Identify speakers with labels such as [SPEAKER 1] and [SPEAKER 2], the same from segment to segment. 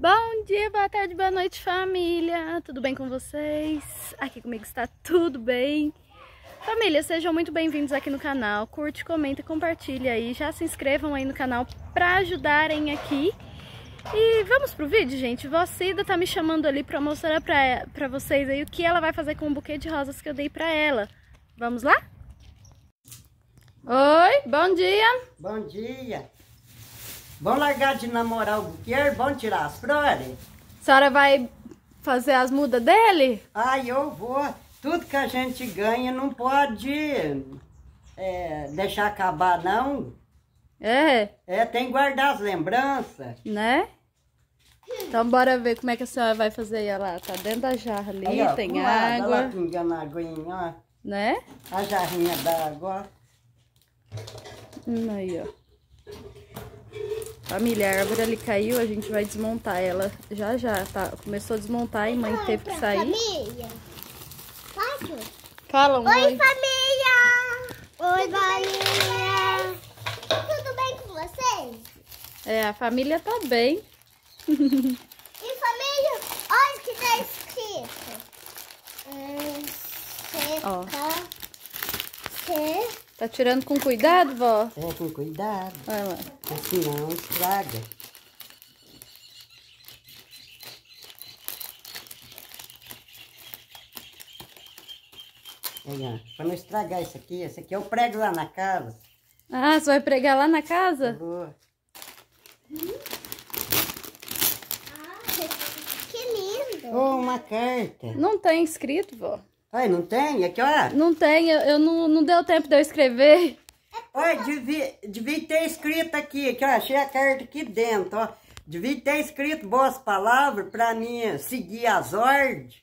[SPEAKER 1] Bom dia, boa tarde, boa noite, família! Tudo bem com vocês? Aqui comigo está tudo bem. Família, sejam muito bem-vindos aqui no canal. Curte, comenta compartilha aí. Já se inscrevam aí no canal para ajudarem aqui. E vamos pro vídeo, gente. Vó Cida tá me chamando ali para mostrar pra vocês aí o que ela vai fazer com o buquê de rosas que eu dei pra ela. Vamos lá? Oi, bom dia!
[SPEAKER 2] Bom dia! Vamos largar de namorar o buquê? Vamos tirar as flores?
[SPEAKER 1] A senhora vai fazer as mudas dele?
[SPEAKER 2] Ah, eu vou. Tudo que a gente ganha não pode é, deixar acabar, não.
[SPEAKER 1] É?
[SPEAKER 2] É, tem que guardar as lembranças.
[SPEAKER 1] Né? Então bora ver como é que a senhora vai fazer ela. Tá dentro da jarra ali,
[SPEAKER 2] Aí, ó,
[SPEAKER 1] tem
[SPEAKER 2] lado,
[SPEAKER 1] água.
[SPEAKER 2] Ela pingando a aguinha, ó.
[SPEAKER 1] Né?
[SPEAKER 2] A jarrinha d'água,
[SPEAKER 1] Hum, aí, ó. Família, a árvore ali caiu, a gente vai desmontar ela já já, tá? Começou a desmontar e mãe teve que sair.
[SPEAKER 3] Família.
[SPEAKER 1] Fala um
[SPEAKER 3] Oi, família! Oi, família! Tudo bem com vocês?
[SPEAKER 1] É, a família tá bem.
[SPEAKER 3] E família, olha o que tá escrito. Hum,
[SPEAKER 1] Ó.
[SPEAKER 3] seca, se,
[SPEAKER 1] Tá tirando com cuidado, vó?
[SPEAKER 2] É, com cuidado,
[SPEAKER 1] Olha lá.
[SPEAKER 2] porque senão estraga. Aí, ó, pra não estragar isso aqui, esse aqui eu prego lá na casa.
[SPEAKER 1] Ah, você vai pregar lá na casa?
[SPEAKER 2] Vou.
[SPEAKER 3] que lindo!
[SPEAKER 2] Oh, uma carta.
[SPEAKER 1] Não tem escrito, vó.
[SPEAKER 2] Ai, não tem? Aqui, ó.
[SPEAKER 1] Não tem, eu, eu não, não deu tempo de eu escrever.
[SPEAKER 2] Olha, devia, devia ter escrito aqui, que eu achei a carta aqui dentro, ó. Devia ter escrito boas palavras pra mim seguir as ordens.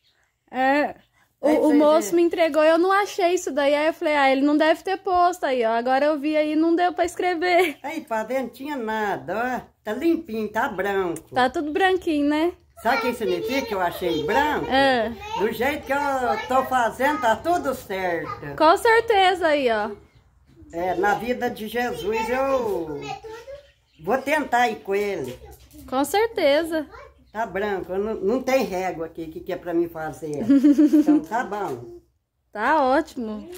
[SPEAKER 1] É. O,
[SPEAKER 2] Aí
[SPEAKER 1] o moço
[SPEAKER 2] vê.
[SPEAKER 1] me entregou, eu não achei isso daí. Aí eu falei, ah, ele não deve ter posto aí, ó. Agora eu vi aí, não deu pra escrever.
[SPEAKER 2] Aí, não tinha nada, ó. Tá limpinho, tá branco.
[SPEAKER 1] Tá tudo branquinho, né?
[SPEAKER 2] Sabe o que significa que eu achei branco?
[SPEAKER 1] É.
[SPEAKER 2] Do jeito que eu tô fazendo, tá tudo certo.
[SPEAKER 1] Com certeza aí, ó.
[SPEAKER 2] É, na vida de Jesus eu vou tentar ir com ele.
[SPEAKER 1] Com certeza.
[SPEAKER 2] Tá branco, não, não tem régua aqui, que, que é pra mim fazer. Então tá bom.
[SPEAKER 1] Tá ótimo.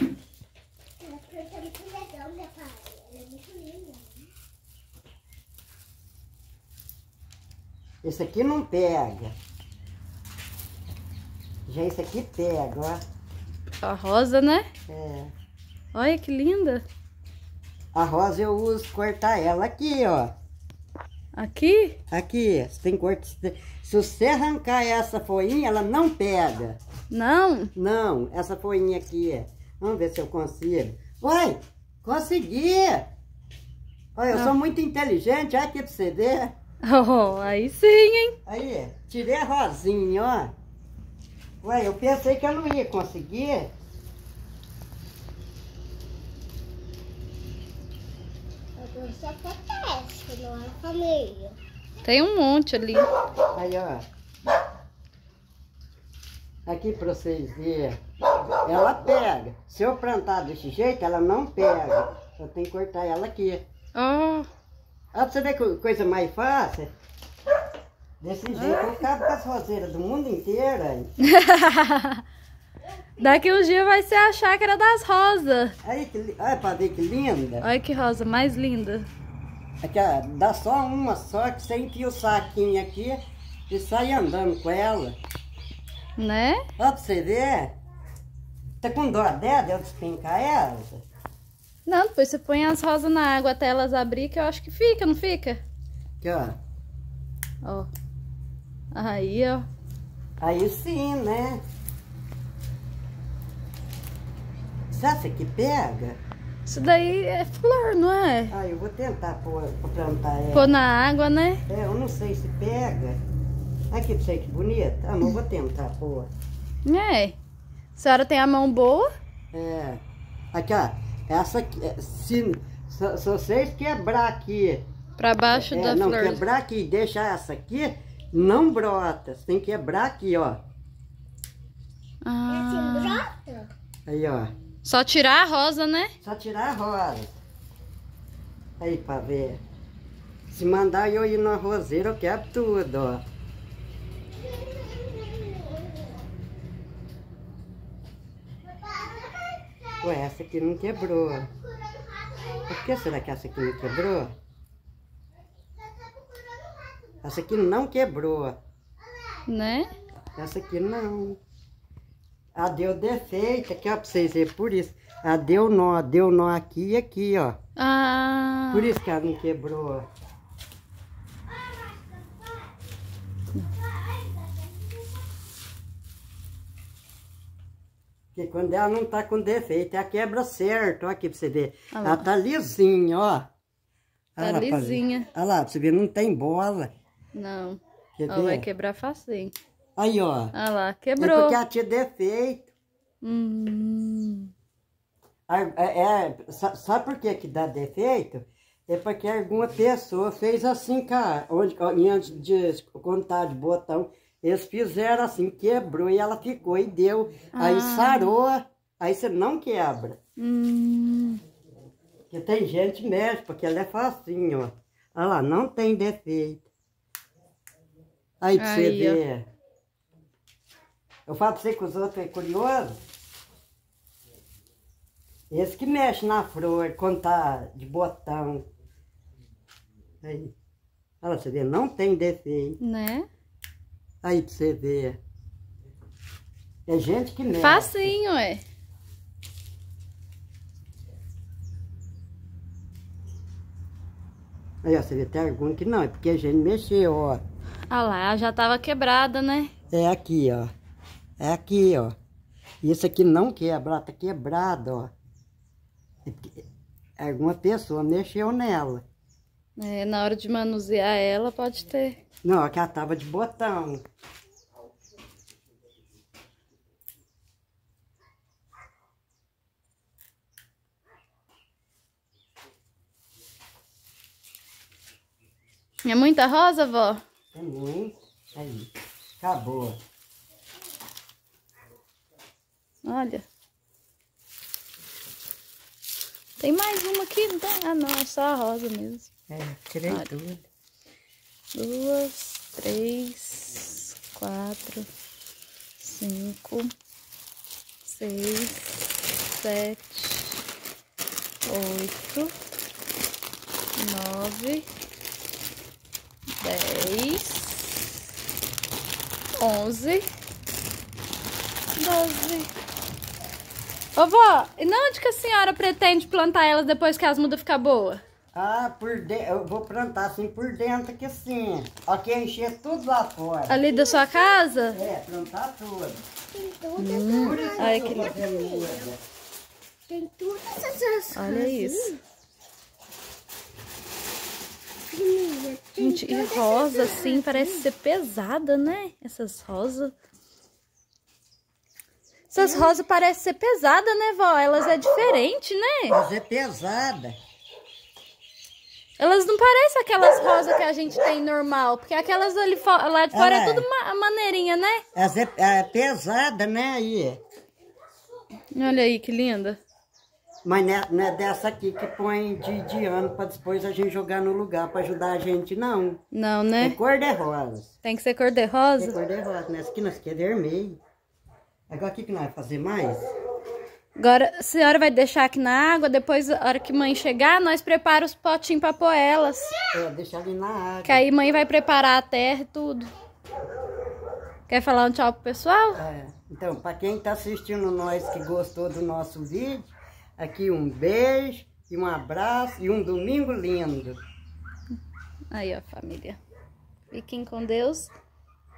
[SPEAKER 3] Ela é muito legal, minha pai. Ela é muito linda.
[SPEAKER 2] Esse aqui não pega. Já esse aqui pega, ó.
[SPEAKER 1] A rosa, né?
[SPEAKER 2] É.
[SPEAKER 1] Olha que linda.
[SPEAKER 2] A rosa eu uso cortar ela aqui, ó.
[SPEAKER 1] Aqui?
[SPEAKER 2] Aqui, você tem cortar. Se você arrancar essa folhinha, ela não pega.
[SPEAKER 1] Não.
[SPEAKER 2] Não, essa folhinha aqui. Vamos ver se eu consigo. Oi, consegui! Olha, eu
[SPEAKER 1] Ah.
[SPEAKER 2] sou muito inteligente, olha aqui pra você ver.
[SPEAKER 1] Oh, aí sim, hein?
[SPEAKER 2] Aí, tirei a rosinha, ó. Ué, eu pensei que eu não ia conseguir.
[SPEAKER 3] Até teste, não é, família?
[SPEAKER 1] Tem um monte ali.
[SPEAKER 2] Aí, ó. Aqui pra vocês verem. Ela pega. Se eu plantar desse jeito, ela não pega. Eu tenho que cortar ela aqui.
[SPEAKER 1] Oh,
[SPEAKER 2] Ó, pra você ver que coisa mais fácil. Desse jeito eu cabo com as roseiras do mundo inteiro.
[SPEAKER 1] daqui uns dias vai ser a chácara das rosas.
[SPEAKER 2] Aí, que, olha pra ver que linda.
[SPEAKER 1] Olha que rosa mais linda.
[SPEAKER 2] Aqui, ó, dá só uma só, que você enfia o saquinho aqui e sai andando com ela.
[SPEAKER 1] Né?
[SPEAKER 2] Ó, pra você ver. Tá com dó dela de eu despencar ela?
[SPEAKER 1] Não, depois você põe as rosas na água até elas abrir, que eu acho que fica, não fica?
[SPEAKER 2] Aqui, ó.
[SPEAKER 1] Ó. Aí, ó.
[SPEAKER 2] Aí sim, né? Sabe que pega?
[SPEAKER 1] Isso daí é flor, não é?
[SPEAKER 2] Ah, eu vou tentar pôr, plantar ela.
[SPEAKER 1] Pôr na água, né?
[SPEAKER 2] É, eu não sei se pega. Aqui pra você que bonita. Ah, eu vou tentar pôr.
[SPEAKER 1] É. A senhora tem a mão boa?
[SPEAKER 2] É. Aqui, ó. Essa aqui. é, Se, se, se vocês quebrar aqui.
[SPEAKER 1] Pra baixo
[SPEAKER 2] é,
[SPEAKER 1] da
[SPEAKER 2] não,
[SPEAKER 1] flor.
[SPEAKER 2] quebrar aqui e deixar essa aqui, não brota. Você tem que quebrar aqui, ó.
[SPEAKER 1] Ah,
[SPEAKER 3] brota?
[SPEAKER 2] Aí, ó.
[SPEAKER 1] só tirar a rosa, né?
[SPEAKER 2] Só tirar a rosa. Aí pra ver. Se mandar eu ir no arrozeiro, eu quebro tudo, ó. Ué, essa aqui não quebrou. Por que será que essa aqui não quebrou? Essa aqui não quebrou.
[SPEAKER 1] Né?
[SPEAKER 2] Essa aqui não. A deu defeito aqui, ó, pra vocês verem. Por isso. A deu nó, deu nó aqui e aqui, ó.
[SPEAKER 1] Ah.
[SPEAKER 2] Por isso que ela não quebrou. Porque quando ela não tá com defeito, ela quebra certo. Ó aqui pra você ver.
[SPEAKER 1] Olha lá.
[SPEAKER 2] ela tá lisinha, ó.
[SPEAKER 1] Tá
[SPEAKER 2] Olha lá, ver.
[SPEAKER 1] lisinha.
[SPEAKER 2] Olha lá, pra você ver, não tem bola.
[SPEAKER 1] Não.
[SPEAKER 2] Quer
[SPEAKER 1] Ó, vai
[SPEAKER 2] ver?
[SPEAKER 1] quebrar facinho.
[SPEAKER 2] Aí, ó.
[SPEAKER 1] Ah lá,
[SPEAKER 2] É
[SPEAKER 1] quebrou.
[SPEAKER 2] porque ela tinha defeito.
[SPEAKER 1] Hum.
[SPEAKER 2] A- É, é, sa- sabe por que que dá defeito? É porque alguma pessoa fez assim, cara, onde, antes de contar de botão, eles fizeram assim, quebrou e ela ficou e deu. Aí
[SPEAKER 1] Ah.
[SPEAKER 2] sarou, aí você não quebra.
[SPEAKER 1] Hum.
[SPEAKER 2] Porque tem gente que mexe, porque ela é facinho, ó. Olha lá, não tem defeito. Aí pra você
[SPEAKER 1] Aí,
[SPEAKER 2] ver. Eu falo pra você que os outros é curioso. Esse que mexe na flor, quando tá de botão. Aí. Olha, você vê, não tem defeito.
[SPEAKER 1] Né?
[SPEAKER 2] Aí pra você ver. É gente que mexe.
[SPEAKER 1] Facinho, é.
[SPEAKER 2] Aí, ó, você vê, tem algum que não, é porque a gente mexeu, ó.
[SPEAKER 1] Ah lá, ela já tava quebrada, né?
[SPEAKER 2] É aqui, ó. É aqui, ó. Isso aqui não quebra, tá quebrado, ó. É porque Alguma pessoa mexeu nela.
[SPEAKER 1] É, na hora de manusear ela, pode ter.
[SPEAKER 2] Não, aqui ela tava de botão.
[SPEAKER 1] É muita rosa, vó?
[SPEAKER 2] É muito. Aí. Acabou.
[SPEAKER 1] Olha. Tem mais uma aqui, não tem? Ah, não, é só a rosa mesmo.
[SPEAKER 2] É, tudo.
[SPEAKER 1] Duas, três, quatro, cinco, seis, sete, oito, nove, dez, onze, doze. Ô vó, e não onde que a senhora pretende plantar elas depois que as mudas ficar boas?
[SPEAKER 2] Ah, por dentro. Eu vou plantar assim por dentro aqui assim. Aqui encher tudo lá fora.
[SPEAKER 1] Ali da sua casa?
[SPEAKER 2] É, plantar tudo.
[SPEAKER 3] Tem
[SPEAKER 2] Por isso
[SPEAKER 1] Ai,
[SPEAKER 2] eu
[SPEAKER 1] que
[SPEAKER 2] muda.
[SPEAKER 3] tem todas essas
[SPEAKER 1] Olha isso.
[SPEAKER 3] Filhinha, tem
[SPEAKER 1] Gente, e rosa, assim, parece ser pesada, né? Essas rosas. Essas rosas parecem ser pesadas, né, vó? Elas é diferente, né?
[SPEAKER 2] Fazer pesada.
[SPEAKER 1] Elas não parecem aquelas rosas que a gente tem normal. Porque aquelas ali lá de fora é,
[SPEAKER 2] É.
[SPEAKER 1] tudo ma maneirinha, né?
[SPEAKER 2] Essa é, é pesada, né, aí?
[SPEAKER 1] Olha aí, que linda.
[SPEAKER 2] Mas não é, não é dessa aqui que põe de, de ano pra depois a gente jogar no lugar pra ajudar a gente, não.
[SPEAKER 1] Não,
[SPEAKER 2] É
[SPEAKER 1] né?
[SPEAKER 2] cor de rosa.
[SPEAKER 1] Tem que ser cor de
[SPEAKER 2] É
[SPEAKER 1] rosa.
[SPEAKER 2] cor de rosa. Nessa aqui, nessa aqui é vermelho. Agora o que, que nós vamos fazer mais?
[SPEAKER 1] Agora, a senhora vai deixar aqui na água. Depois, a hora que mãe chegar, nós preparamos os potinhos pra pôr elas.
[SPEAKER 2] É, deixar ali na água.
[SPEAKER 1] Que aí mãe vai preparar a terra e tudo. Quer falar um tchau pro pessoal?
[SPEAKER 2] É, então, para quem está assistindo nós que gostou do nosso vídeo, aqui um beijo e um abraço e um domingo lindo.
[SPEAKER 1] Aí, ó, família. Fiquem com Deus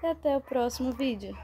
[SPEAKER 1] e até o próximo vídeo.